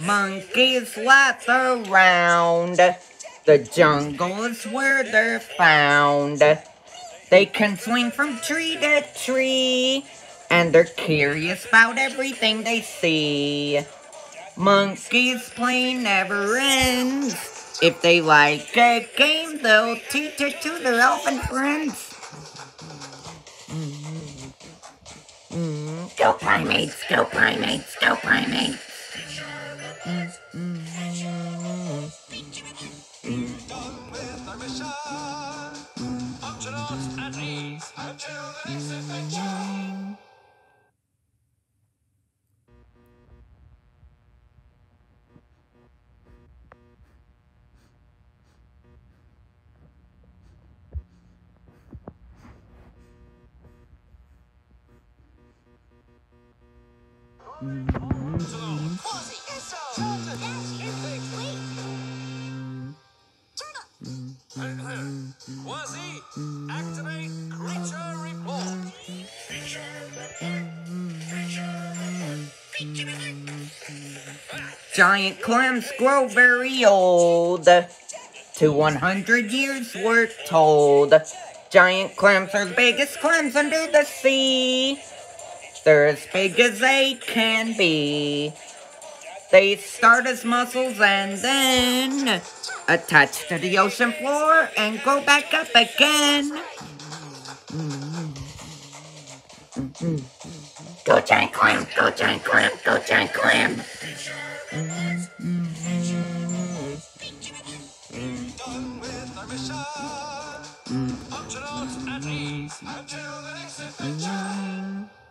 Monkeys laugh around. The jungle is where they're found. They can swing from tree to tree. And they're curious about everything they see. Monkeys play never ends. If they like a game, they'll teach it to their elfin friends. Mm, Go primates, go primates, go primates. Done Giant clams grow very old. To 100 years we're told. Giant clams are the biggest clams under the sea. They're as big as they can be. They start as mussels and then attach to the ocean floor and grow back up again. Go giant clam, go giant clam, go giant clam. Until the next adventure.